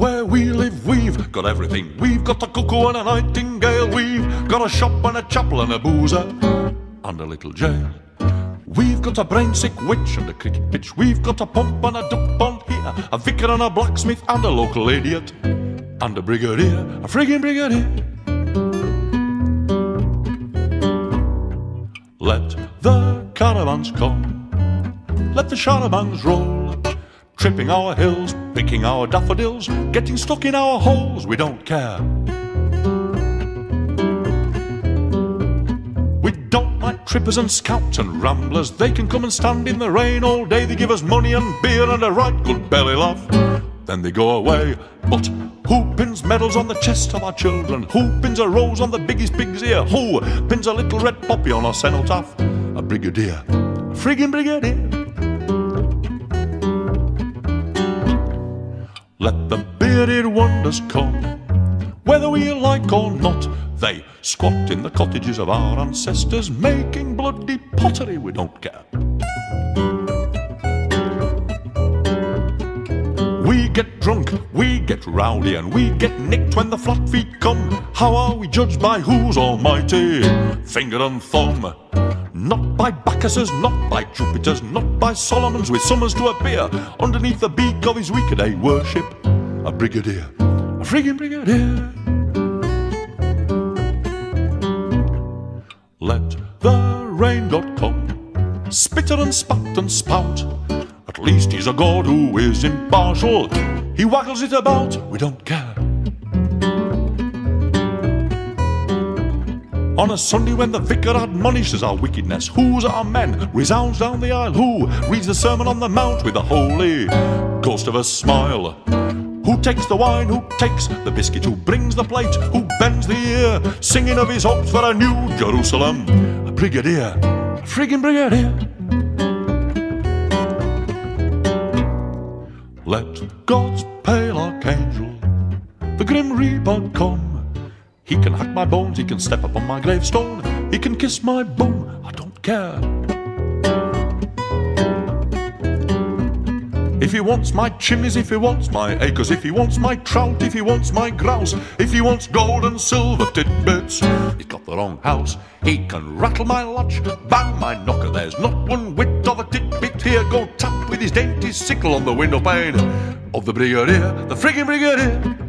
We've got everything. We've got a cuckoo and a nightingale. We've got a shop and a chapel and a boozer and a little jail. We've got a brain sick witch and a cricket pitch. We've got a pump and a duck pond here, a vicar and a blacksmith and a local idiot, and a brigadier, a friggin' brigadier. Let the caravans come, let the charabancs roll, tripping our hills, picking our daffodils, getting stuck in our holes. We don't care. We don't like trippers and scouts and ramblers. They can come and stand in the rain all day. They give us money and beer and a right good belly laugh. Then they go away. But who pins medals on the chest of our children? Who pins a rose on the biggest pig's ear? Who pins a little red poppy on our cenotaph? A brigadier, a friggin' brigadier. Let the bearded wonders come, whether we like or not. They squat in the cottages of our ancestors, making bloody pottery. We don't care. We get drunk, we get rowdy, and we get nicked when the flat feet come. How are we judged by who's almighty? Finger and thumb. Not by Bacchuses, not by Jupiters, not by Solomons with summers to appear underneath the beak of his weekday worship. A brigadier, a friggin' brigadier. Let the rain come, spitter and spat and spout. At least he's a god who is impartial. He waggles it about, we don't care. On a Sunday when the vicar admonishes our wickedness, whose our men resounds down the aisle? Who reads the Sermon on the Mount with a holy ghost of a smile? Who takes the wine? Who takes the biscuit? Who brings the plate? Who bends the ear? Singing of his hopes for a new Jerusalem. A brigadier, a friggin' brigadier. Let God's pale archangel, the grim reaper, come. He can hack my bones, he can step upon my gravestone, he can kiss my bum, I don't care. If he wants my chimneys, if he wants my acres, if he wants my trout, if he wants my grouse, if he wants gold and silver tidbits, he's got the wrong house. He can rattle my latch, bang my knocker, there's not one whit of a tidbit here. Go tap with his dainty sickle on the window pane of the brigadier, the friggin' brigadier.